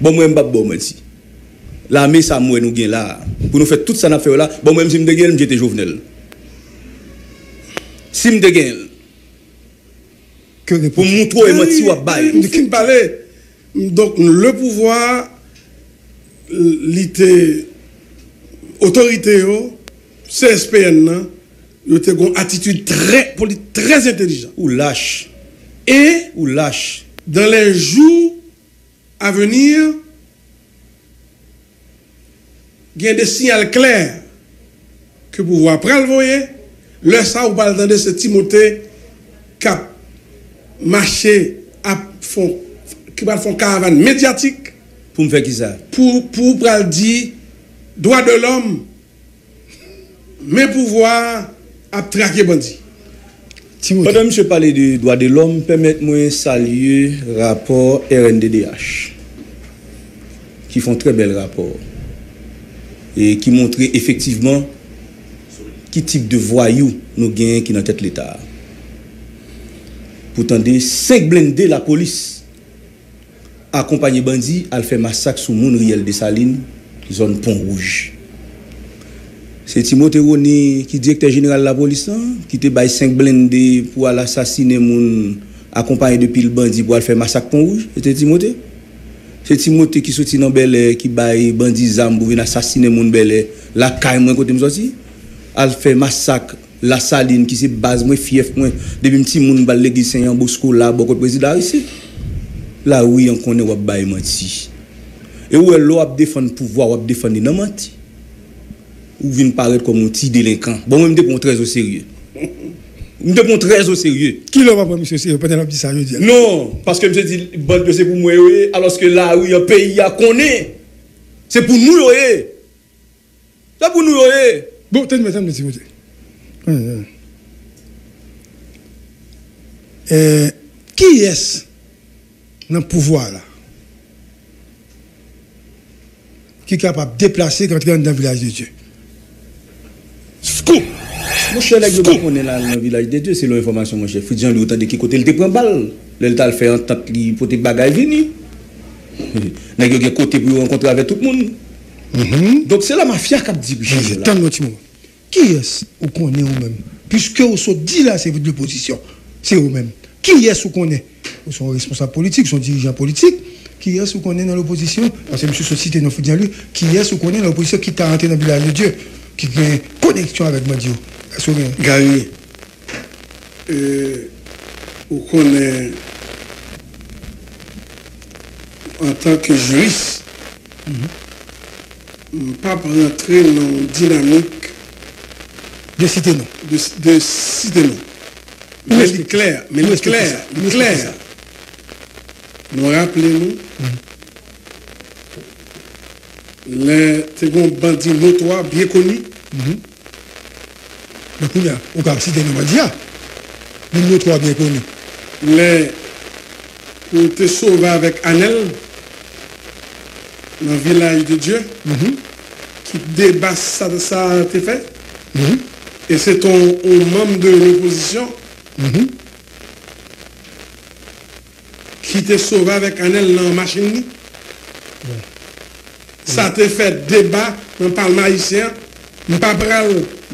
Bon, moi, je ne bon merci. L'armée, ça, moi, nous gagne là. Pour nous faire tout ça, fait là. Bon, moi, si je me gagne, j'étais Jovenel. Si je me gagne, Que pour montrer bail. Donc, le pouvoir, l'ité, autorité, CSPN, yo te une attitude très, très intelligente. Ou lâche. Et Ou lâche. dans les jours à venir, il y a des signaux clairs que le pouvoir prend le voyer. Le ça, vous parlez de ce Timothée qui a marché, à fond, qui va faire caravane médiatique Pour me faire qui ça? Pour, pour, dire droit de l'homme, mais pouvoir à traquer bandit. Pendant que je parlais de droits de l'homme, permettez-moi de saluer le rapport RNDDH, qui font très bel rapport et qui montre effectivement qui type de voyous nous gagnons qui dans tête l'État. Pourtant, des 5 blindés la police accompagné bandits à faire massacre sur moun Riel de Saline, zone Pont Rouge. Se Timote Roni ki direkter general la polis nan, ki te bay 5 blende pou al asasine moun akompany de pil bandi pou al fè masak pon rouge, se Timote. Se Timote ki soti nan belè, ki bay bandi zam pou vin asasine moun belè, la kay mwen kote msoti, al fè masak la saline ki se baz mwen fief mwen, debi mti moun bal legi sen yon bouskou la bokot prezidar isi. La ou yon konen wap bay manti. E ou el lo wap defan pouvoa, wap defan dinamanti. Ou vient paraître comme un petit délinquant. Bon, moi, je me prends très au sérieux. Je me prends très au sérieux. Qui l'a pas monsieur c'est peut-être petit ça je dire. Non, parce que je me dis, bon, c'est pour moi, alors que là, oui, un pays a connaît. C'est pour nous, oui. C'est pour nous, oui. Bon, tenez mesdames Timothée. Hum, hum. Euh, qui est-ce dans le pouvoir là? Qui est capable de déplacer quand est dans le village de Dieu! Mon cher, là, je connais là, dans le village de Dieu, c'est l'information, mon cher. Faut dire, lui, de qui côté il te prend balle. L'État le fait en tête, li, pour tes bagages venir. N'a pas côté pour rencontrer avec tout le monde. Donc, c'est la mafia qui a dit, C'est de. Qui est-ce ou connaît ou même? Puisque vous sont dit là, c'est votre opposition. C'est vous-même. Qui est-ce ou connaît Vous sont responsables politiques, sont dirigeants politiques. Qui est-ce ou connaît dans l'opposition? Parce que M. Société nous dire lui. Qui est-ce ou connaît dans l'opposition qui t'a rentré dans le village de Dieu Qui a une connexion avec Madio? Est-ce que vous vous connaissez, en tant que juriste, je ne pas rentrer dans une dynamique De citer non. de, de citer non. Mais clair, mais il Nous est expliquez clair, clair. Nous rappelez-nous, les c'est un bandit notoire bien connu, Y a, on peut citer non Madia. Nous nous trois bien connus. les pour te sauver avec Anel dans le village de Dieu, qui débat ça, ça a été fait. Et c'est ton, un membre de l'opposition qui te sauvé avec Anel dans la machine. Ça te fait débat dans le Parlement haïtien. Ne pas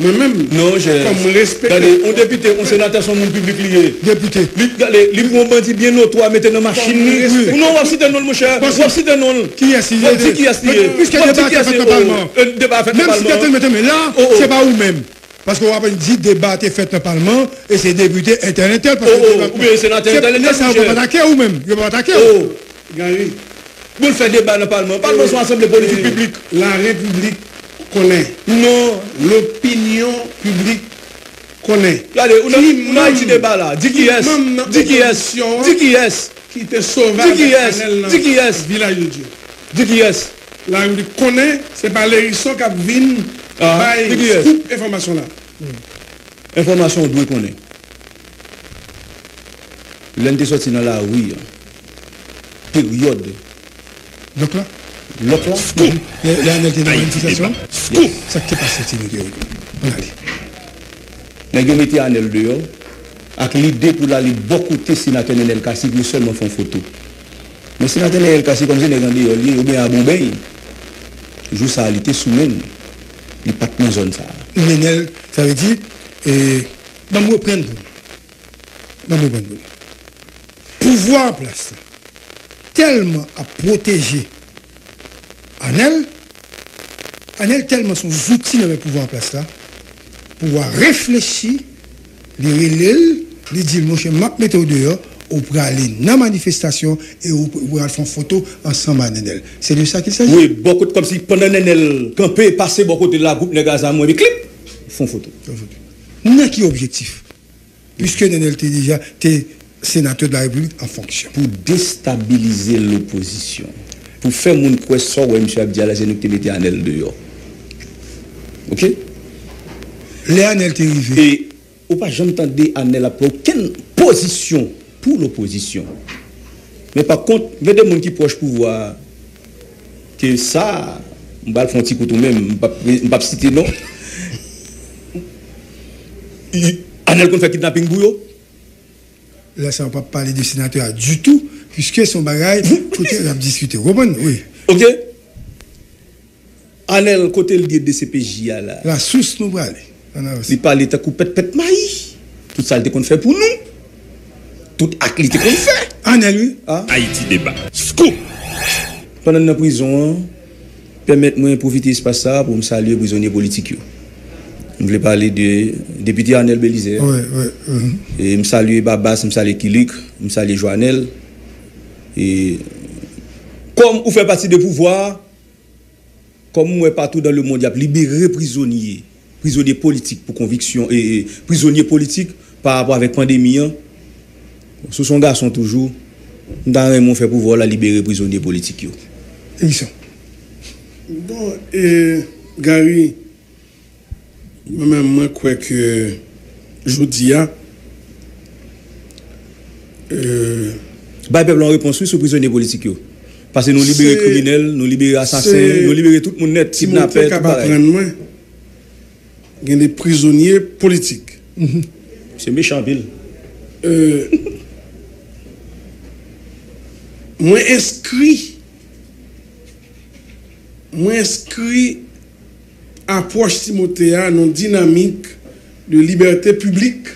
pral moi-même Non, comme respect. Un député, un sénateur, son monde public lié. Député. Li, regardez, li bandit bien notoire, mettez dans machine. Ou non, on non, mon cher. On va citer non. Qui est-ce On va dire qui. Puisque On va le dire débat est fait au Le débat fait au Même si mais là, Oh, oh. c'est pas vous-même. Parce qu'on va dire débat est fait dans le Parlement et c'est député internet. Parce que oh, ou bien sénateur ça, on va pas attaquer ou même. On va pas attaquer. Gary, vous le faites débat dans le Parlement. Parlement, c'est une assemblée politique publique. La République connaît. Non. L'opinion publique connaît. Regardez, on a, Qui on a un même- petit débat là. Dis qui est Dis qui est Dis qui est Qui te sauvé Dis qui est Dis qui est le village de Dieu. Dis qui est La République connaît, c'est pas l'hérisson qui vient Ah, qui scoop information là. Information, on doit connaître. L'un des sorti dans la rue, hein. période, Donc là, l'autre là, il y a était dans la. Ça qui est passé, c'est nous. On a dit. Nèg yo mette Anel dehors avec l'idée pour aller beaucoup de sénateurs Nenel Kassi pour seulement faire photo. Mais si Nathan est cassé comme ça, il est grandi, il est bien à Bombay. Joue ça, il était sous même. Il n'est pas dans la zone ça. Veut dire, et, bah, moi, prendre. Bah, moi, prendre. Pouvoir en place, tellement à protéger Anel, Anel tellement son outils dans le pouvoir en place là, pouvoir réfléchir, les relèves, les dire, mon cher, m'a mettre au dehors, ou pour aller dans la manifestation et ou pour aller faire une photo ensemble avec Nenel. C'est de ça qu'il s'agit. Oui, beaucoup de, comme si pendant Nenel campé, passé beaucoup de la groupe, les gars à moi, mais clip, ils font photo. N'a qui objectif? Puisque Nenel t'es déjà sénateur de la République en fonction. Pour déstabiliser l'opposition. Pour faire mon quoi ça, M. Abdiala, c'est nous qui mettons Anel dehors. Ok? Les Anel t'es arrivé. Et, ou pas, j'entendais Anel après aucune position pour l'opposition? Mais par contre, il y a des gens qui proches pouvoir que ça, on va le faire un petit coup tout même, je ne vais pas citer non? Il- Anel qu'on fait kidnapping. Là, ça ne va pas parler de sénateur du tout, puisque son bagage, côté, on a discuté. Vous comprenez? Oui. Anel, côté le DCPJ, là, La source nous va aller. On avance. il parle de coupette pète maïs. Tout ça, il qu'on fait pour nous. Toute activité qu'on fait. Anel, oui. Ah. Haïti débat. Scoop. Pendant la prison, permettez-moi de profiter de espace ça pour me saluer les prisonniers politiques. yo. Je voulais parler de député Arnel Belize. Oui, oui. Et me saluer Babas, me saluer Kilik, me saluer Joannel. Et comme vous faites partie des pouvoirs, comme moi partout dans le monde, il y a libéré prisonniers, prisonniers politiques pour conviction et et prisonniers politiques par rapport avec la pandémie. hein. Ce sont garçons toujours. Dans mon fait pouvoir la libérer prisonniers politiques. ils sont. Bon, et Gary, moi-même, moi, crois que je dis, euh, Bah, peuple en réponse sur prisonniers politiques. Parce que nous libérer C'est- criminels, nous libérer assassins, nous libérer tout le monde net, kidnappés, il y a des prisonniers politiques. C'est méchant, Bill. Euh, moi inscrit, moi inscrit approche Timothée à une dynamique de liberté publique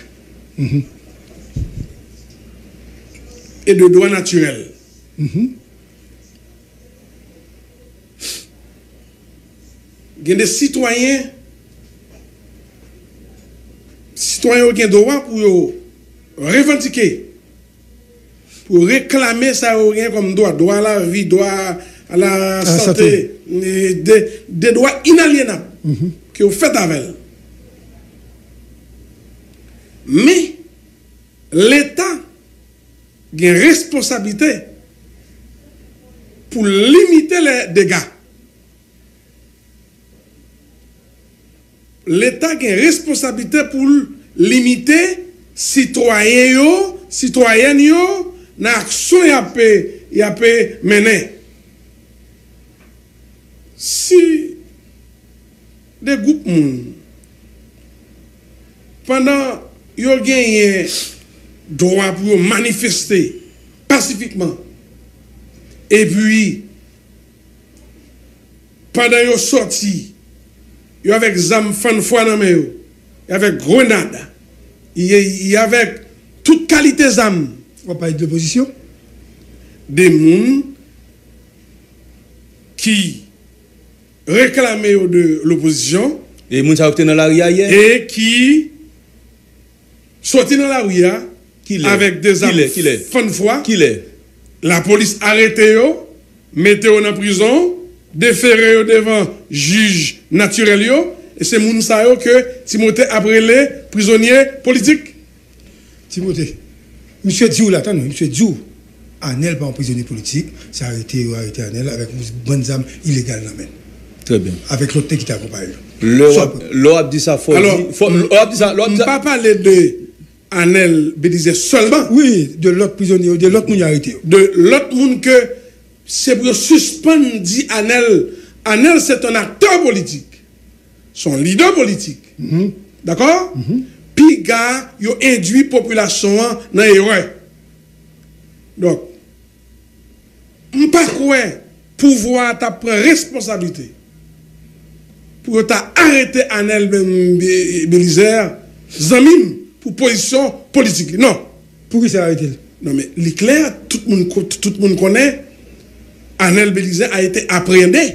et de droit naturel. Y a des citoyens, citoyens qui ont droit pour yo revendiquer, pour réclamer ça rien comme droit, droit à la vie, droit à la santé, des, droits inaliénables que vous faites avec. Mais l'État a une responsabilité pour limiter les dégâts. L'État a une responsabilité pour limiter citoyens yo, citoyennes yo, dans l'action y a mener. Si des groupes pendant yo gagné droit pour manifester pacifiquement, et puis pendant yo sorti, yo avec zam fan foi dans main yo, y avec grenade, y, y avec toute qualité zam, On va parler de l'opposition. des gens qui réclamaient de l'opposition. Et moun sa opté dans la ria hier. et qui sortaient dans la rue Qui l'est avec des Qui armes l'est Qui l'est fan foi. Qui l'est La police arrêtait yo, mettait yo en prison, déféré devant juge naturel yo, et c'est moun sa yo que Timothée a brûlé prisonnier politique. Timothée. Monsieur Diou, là, attends, monsieur Diou, Anel, pas un prisonnier politique, c'est arrêté ou arrêté Anel avec une bonne âme illégale dans la main. Très bien. Avec l'autre qui t'accompagne. A dit ça faut a dit ça, On dit ne ça. pas parler de Anel Bédizé seulement, Oui, de l'autre prisonnier, de l'autre qui a arrêté. de l'autre monde que c'est pour suspendre dit Anel. Anel, c'est un acteur politique, son leader politique. D'accord? Puis, gars, il a induit la population dans l'erreur. Donc, m pa kwe pouvoi ta pren responsabilite pou yo ta arete Anel Ben- Be- Belizer zanmim pou posisyon politik li. Non. Pour qui ça a été Non, mais l'éclair, tout le monde, co- tout le monde connaît, Anel Belizer a été appréhendé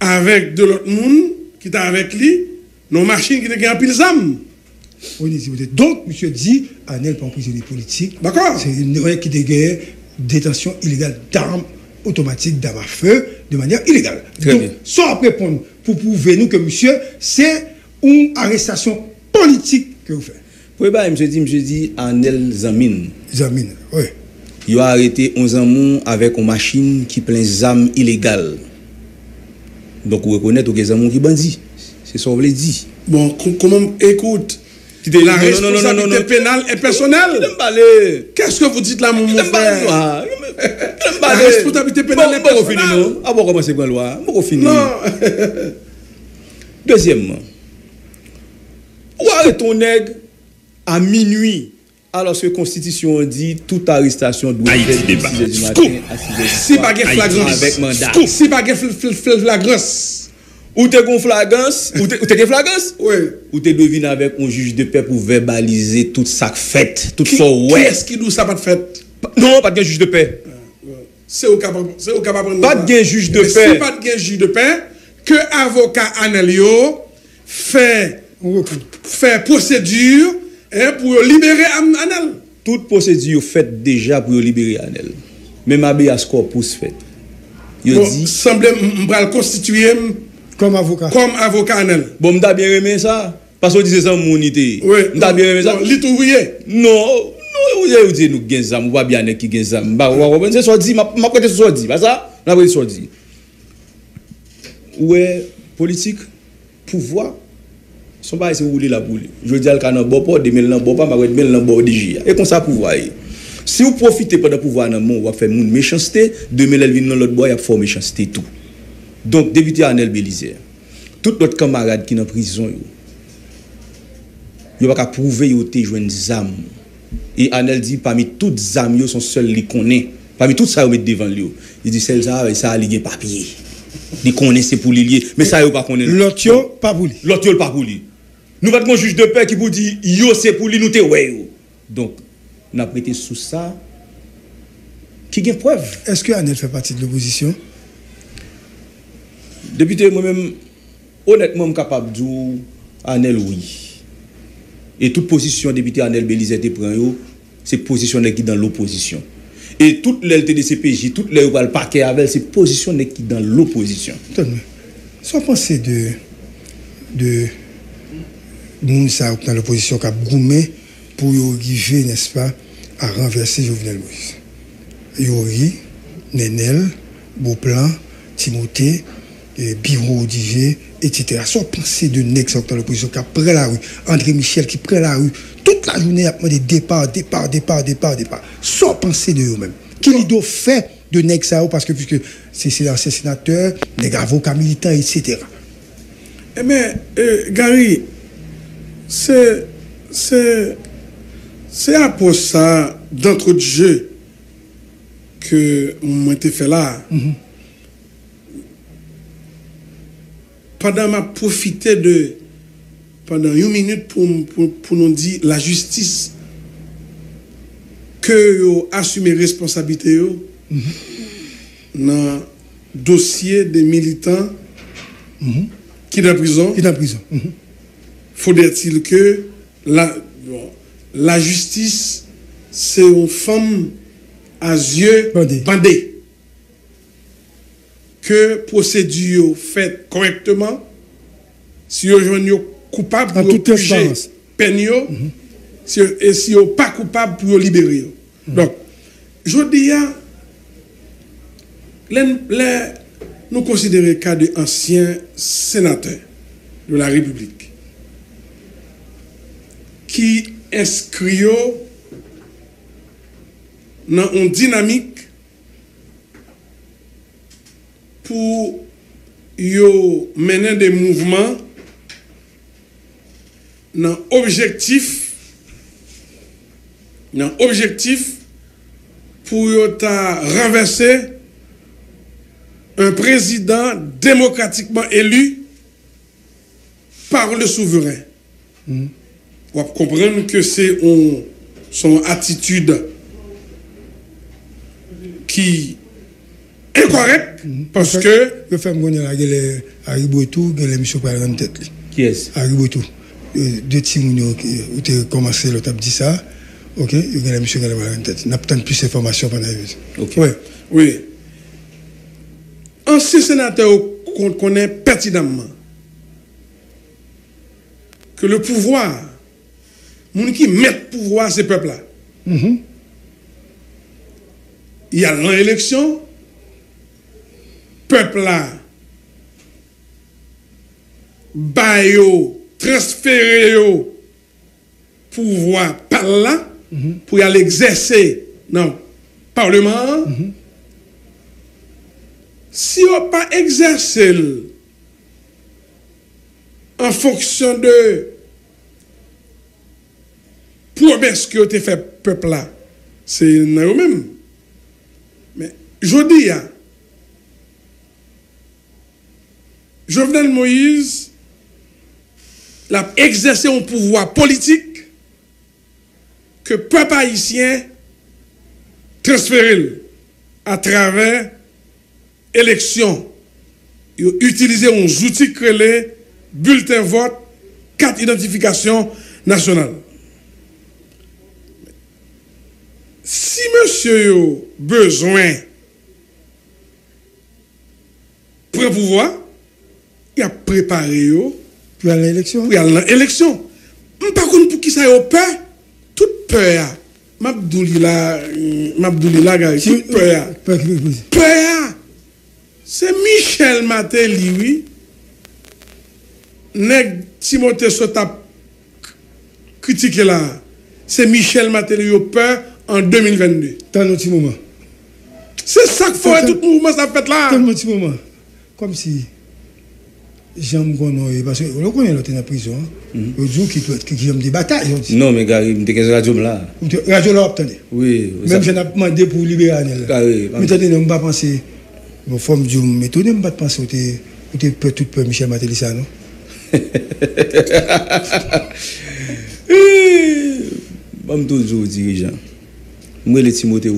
avec de l'autre monde qui était avec lui, nos machines qui étaient en pile. Oui, Donc, monsieur dit, Anel pas un prisonnier politique. D'accord. C'est une règle qui dégaine détention illégale d'armes automatiques d'armes à feu de manière illégale. Très Donc, bien. sans répondre, pour prouver nous que monsieur, c'est une arrestation politique que vous faites. Pou ba, mse di, mse di, Anel Zamin, Zamine, oui. Yo a arete 11 an moun avek on machin ki plen zam ilegal. Donk ou rekonet ou gen zam moun ki bandi. Se so vle di. Bon, com- comment, écoute, Qui te- la non, non, non, non, responsabilité non, non. pénale est personnelle. Qu'est-ce que vous dites là, mon, frère? La responsabilité pénale est personnelle. nou. A bon pren lwa. Bon fini. Non. Deuxièmement, ou arrête ton nègre à minuit? Alors que la Constitution dit toute arrestation doit être de débat. 6 heures du matin Scoop. à 6 heures du Si pas de flagrance. Avec mandat. Si pas de fl- fl- fl- flagrance. Ou te gon flagrance, ou te ou te gen flagrance, Oui. ou te devine avec un juge de paix pour verbaliser tout ça fait, tout Qui, ça qui ouais. est-ce qui nous ça pas de fait? Non, pas de juge de paix. C'est au capable, c'est au capable. Pas de juge de paix. Si pas de juge de paix, que avocat Anelio fait, fait procédure hein, pour libérer Anel. Toute procédure faite déjà pour libérer Anel. Même habeas corpus fait. Yo Bon, dit, semble m'bral constituer Comme avocat. comme avocat Anel. bon m'ta bien aimé ça parce qu'on disait ça mon unité. Oui. M'ta bien aimé ça. Bon, L'itouvier. Non, non, vous avez dit nous gen zam, ou bien qui gen zam. Bah, ou c'est soit dit, m'a m'a prêté soit dit, pas ça? M'a prêté soit dit. Ouais, politique, pouvoir, son pas c'est rouler la boule. Je dis al kanan bon pas, demain nan bon pas, m'a prêté nan bon DJ. Et comme ça pouvoir. est. Si vous profitez pas de pouvoir nan ou moun méchanceté, demain elle vient dans l'autre bois, y a faire méchanceté tout. Donc député Anel Belizer, tout notre camarade qui dans prison yo, yo pas qu'à prouver yo te joine zam. Et Anel dit parmi toutes zam yo son seul li connaît. Parmi tout ça yo met devant lui. yo. Il dit celle ça ça li gen papier. Li connaît c'est pour li lié, mais ça yo pas connaît. L'autre, yo, pas pour lui. L'autre yo pour lui. Nous pas de juge de paix qui vous dit yo c'est pour lui nous te ouais. Donc n'a prêté sous ça qui gen preuve? Est-ce que Anel fait partie de l'opposition? Député moi-même honnêtement je suis capable de dire Anel oui. Et toute position député Anel Belize te prend yo, c'est position qui dans l'opposition. Et toute l'LTDCPJ, toute le le paquet avec c'est position qui dans l'opposition. Sans penser de de moun sa dans l'opposition qui a goumé pour arriver, n'est-ce pas, à renverser Jovenel Moïse. Yori, Nenel, Beauplan, Timothée, eh, Biro etc. Sans penser de Nex dans l'opposition qui a pris la rue, André Michel qui prend la rue, toute la journée a demandé départ, départ, départ, départ, départ. Sans penser de eux-mêmes. Qui lui doit faire de Nex parce que c'est l'ancien sénateur, des avocats militants, etc. Eh bien, euh, Gary, c'est. C'est. Pour ça, d'entre de jeu, que moi t'ai fait là. Pendant m'a profité de. Pendant une minute pour, pour, pour nous dire la justice que yo assumer responsabilité yo dans dossier des militants qui dans prison prison. Mhm. Faudrait-il que la, justice, c'est une femme à yeux Bandés. Que procédure faite correctement, si vous êtes coupable pour toute peine, yo, si- et si vous pas coupable pour libérer. yo. Donc, je dis, les- les- nous considérons cas de anciens sénateurs de la République ki inskriyo nan on dinamik pou yo menen de mouvman nan objektif nan objektif pou yo ta renverse un prezident demokratikman elu par le souveren. Mm. On comprendre que c'est son attitude qui est incorrecte parce que la le Haribo etou, gen le misyo pal ran tèt li. Qui est Haribo etou. Euh, De ti moun yo ki ou te komanse lo tap di sa, ok, le misyo gen le pal ran tèt. Nap tan plus informasyon pan yon. Ok. Ouais. Oui. Ancien sénateur qu'on connaît pertinemment que le pouvoir, moun qui met le pouvoir, c'est peuple là. Mhm. Il y a l'élection, peuple là, ba yo, transféré yo, pouvoir par là, pour y aller exercer dans le Parlement. Si on pas exercé le- en fonction de promesse que vous fait peuple là, c'est dans eux-mêmes. Mais je dis, hein, Jovenel Moïse l'a exercé un pouvoir politique que peuple haïtien transféré à travers élection. Il a utilisé un outil créé bulletin vote, carte identification nationale. Si monsieur a besoin prend pouvoir, il a préparé yo Pou al nan eleksyon. pour aller dans l'élection. Par contre, pour qui ça a peur, toute peur, Mabdouli là, Mabdouli là, toute peur. Peur c'est Michel Matéli, oui. Nèg Timothée Sotap critiqué là. C'est Michel Matéli yo peur en 2022. Tan nou ti mouman. C'est ça qu'il faut tout mouvement ça fait là. Tan nou ti mouman. Kom si jam konon e, parce que konen lo te nan prison, yo djou ki ki jam de batay, yo di. Non, mais Gary, m'te qu'est-ce radio là. Radio ap tande. Oui. Même je n'ai demandé pour libérer Anel. Ah Mais attendez, je ne pas penser. Bon, forme du je ne pas penser que tu es tout peur Michel Matéli, ça, non? Bam toujours dirigeant. Moi le Timothée.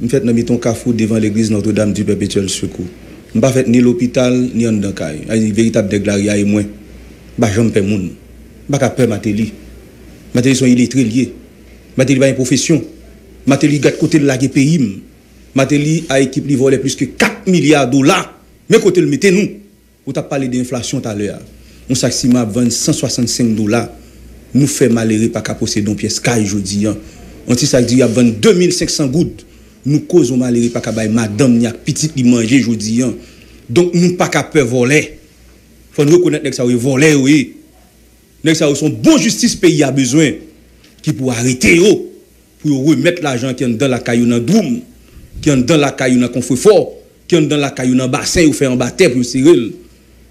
Je fait dans ton cafou devant l'église Notre-Dame du Perpétuel Secours. Je pas fait ni l'hôpital ni en dans caille. Un véritable déclaré et moi. Ba jamais paie moun. Ba ka peur Matéli. Matéli sont illettrés liés. Matéli pas une profession. Matéli gade côté de la pays. Matéli a équipe li volé plus que 4 milliards de dollars. Mais côté le mettez nous. Vous t'as parlé d'inflation tout à l'heure. On vend 165 dollars. Nous fait malheureux pas qu'à posséder une pièce jodi On ti sac dit y a vend 2500 gouttes. Nous causons malheureux pas qu'à madame ni petit li manger jodi an. Donc nous pas qu'à peur voler. Faut nous reconnaître que ça oui voler oui. Nèg ça son bon justice pays a besoin qui pour arrêter yo pour remettre l'argent qui est dans la caillou dans doum qui est dans la caillou dans confort qui est dans la caillou dans bassin ou faire en bataille pour Cyril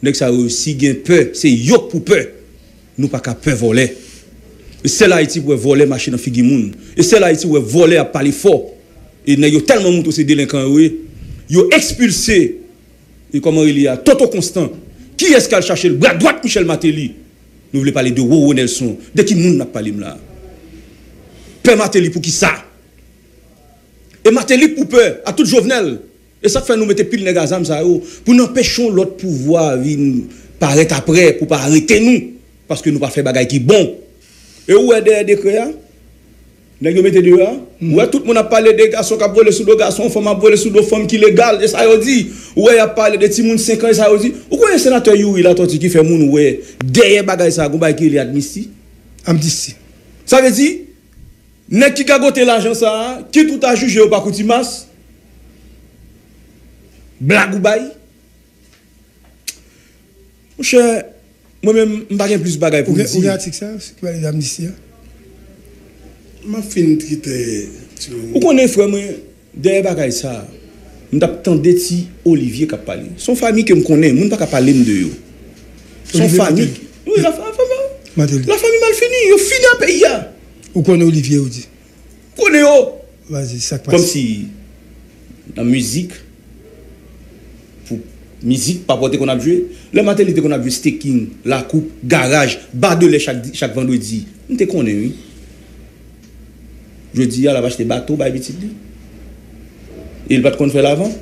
nèg ça aussi peur c'est pour peur nous pas qu'à peur voler c'est là Haïti pour voler machine en figi moun et c'est là Haïti pour voler à parler fort et yo tellement monté ces délinquants oui. Yo expulsé. Et comment il y a? Toto Constant. Qui est-ce qui a cherché le bras droit Michel Matéli? Nous voulons parler de Wowo Nelson. De qui moun n'a parlé là Père Matéli pour qui ça? Et Matéli pour peur à tout Jovenel. Et ça fait nous mettre pile nèg azam ça pour empêcher l'autre pouvoir paraître après pour pas arrêter nous. Parce que nous pas fait bagay qui bon. Et où est des décret Nèg yo mette dehors. Ouais tout le monde a parlé des garçons qui a volé sous dos garçons, femmes a volé sous dos femmes qui légal et ça yo dit. Ouais a parlé de ti moun 5 ans et ça yo dit. Ou connaît sénateur Yuri là toi qui fait moun ouais derrière bagay ça gon bagay qui est admissible. Amnesty. Ça veut dire, nèg qui l'argent ça, qui tout a jugé ou pas coutimas, blague ou bail? Mon cher, moi-même, je n'ai pas plus de bagaille pour dire. gen article ça, qui va les hein? Connaît frère moi, derrière bagaille ça, je t'attendais ti Olivier qui a parlé. Son famille que me connaît, je ne pas parler de yo. Son famille. Oui, la, famille. Matéli. La famille mal finie, yo fini un pays. ya. Ou connaît Olivier ou dit. Connaît yo. Vas-y, ça passe. Comme si la musique, musique, pas qu'on a joué, le matérialité qu'on a vu, staking, la coupe, garage, bar de chaque, chaque vendredi, nous te connaissons, oui. Je dis, à la vache des bateaux, bah, petit il va te faire l'avant.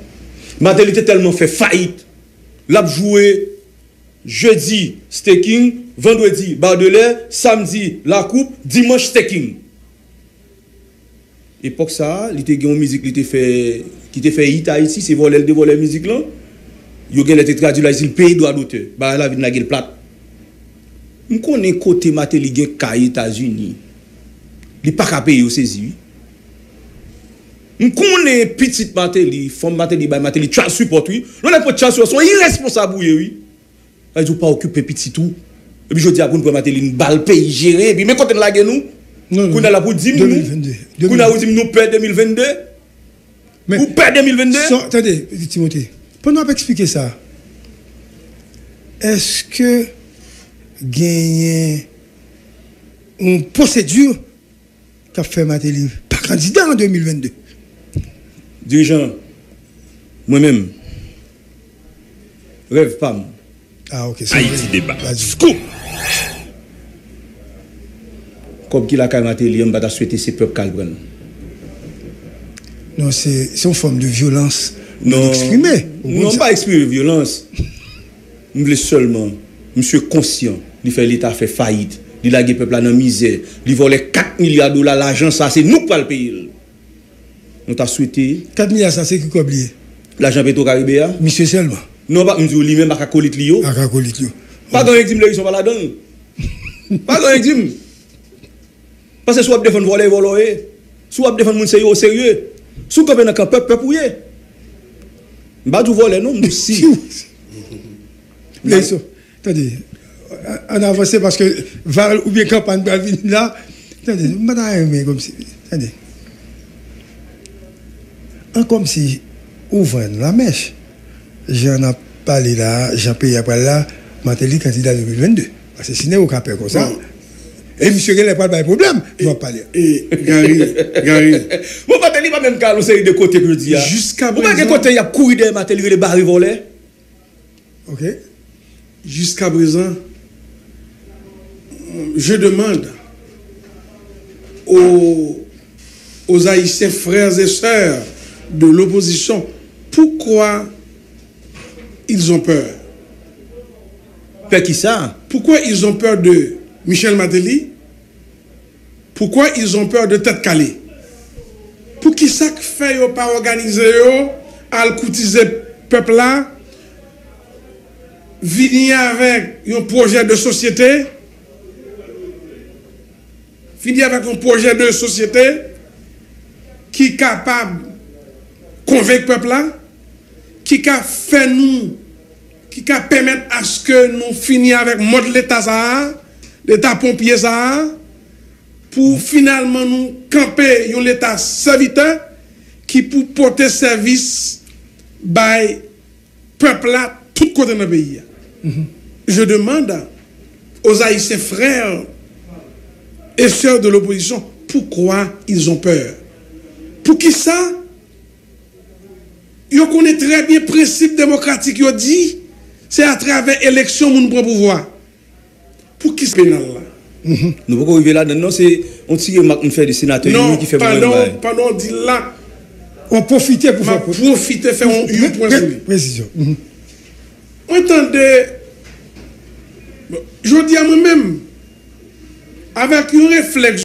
Matérialité tellement fait faillite. L'a joué jeudi, staking, vendredi, bar de lait, samedi, la coupe, dimanche, staking. Époque ça, il était une musique était qui était fait hit à ici, c'est voler de voler musique là. Yo gen les traduit là ici, le pays droit d'auteur. Bah la vie la gueule plate. On connaît côté Matéli gen ka États-Unis. Il pas qu'à payer au saisi. On connaît petit Matéli, femme Matéli, bah Matéli, tu as support oui. Non les pas chance sont irresponsables oui. Ils ont pas occupé petit tout. Et puis je dis à pour nous Matéli une balle pays géré et puis mais quand on la nous? Non, non. qu'on a la pour 10 2022. Qu'on a dit nous perd 2022. Mais- Ou perd 2022. Sans- attendez, Timothée, pendant expliquer ça, est-ce que gagner une procédure qu'a fait Matéli pas candidat en 2022 Dirigeant, moi-même, rêve pas. Ah, ok. c'est Haïti débat. Scoop Comme qu'il a calmaté, il va souhaiter ses peuples calmes. Non, c'est une forme de violence Non, exprimée. non, pas exprimer violence. Je voulais seulement, monsieur conscient, il fait l'État fait faillite, il a le peuple dans la misère, il vole 4 milliards de dollars, l'argent ça, c'est nous qui pas le payer. Nous t'a souhaité, 4 milliards, ça c'est qui quoi oublié? L'argent Petro-Caribéa, Monsieur seulement. non pas, disons lui-même, pas de l'IO. À Kakolit, yo. Pas grand exim, ils sont pas là-dedans. Pas grand exim. Parce que soit défendre voler, voler, soit défendre moun sérieux, sérieux. Sous comme un peuple, peuple ouye. Pas du voler, non, nous si. Mais ça, attendez, on avance parce que Val ou bien campagne va venir là. Attendez, madame, mais comme si. Attendez. Un comme si ouvrant la mèche. J'en ai parlé là, j'en payé après là, Matéli candidat 2022. Parce que sinon, au cap comme ça. Bon. Et monsieur n'a pas de problème, il va parler. Et Gary, Gary, Mon matéli pas même car c'est de côté que je dis. Jusqu'à Vous voyez présent- côté il y a couru des les barres volés. OK jusqu'à présent, je demande aux, aux Haïtiens frères et sœurs de l'opposition pourquoi ils ont peur? Fait qui ça? Pourquoi ils ont peur de Michel Matéli Pourquoi ils ont peur de Tête Calée Pour qui ça fait pas organiser yo, à le coutiser peuple là, venir avec un projet de société, venir avec un projet de société qui est capable de convaincre peuple là, qui a fait nous qui permettre à ce que nous finissions avec le mode l'État ça, l'État pompier ça, pour finalement nous camper un l'État serviteur qui pour porter service by peuple là tout côté dans le pays. Je demande aux Haïtiens frères et sœurs de l'opposition pourquoi ils ont peur? Pour qui ça? Yo connaît très bien le principe démocratique. Yo dit, c'est à travers l'élection que nous prenons pouvoir. Pour qui ce pénal là? Nous pouvons arriver là non c'est on tire on fait des sénateurs Non, qui fait pardon, vraiment pardon, dit là, On profite pour faire profiter faire un, un point précision. Mhm. Entendez, bon, je dis à moi-même, avec un réflexe